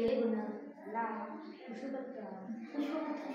ಎಲೆಗುಣ ಅಲ್ಲ ಕುಶುಭತ್ತ ಕುಶುಭತ್ತ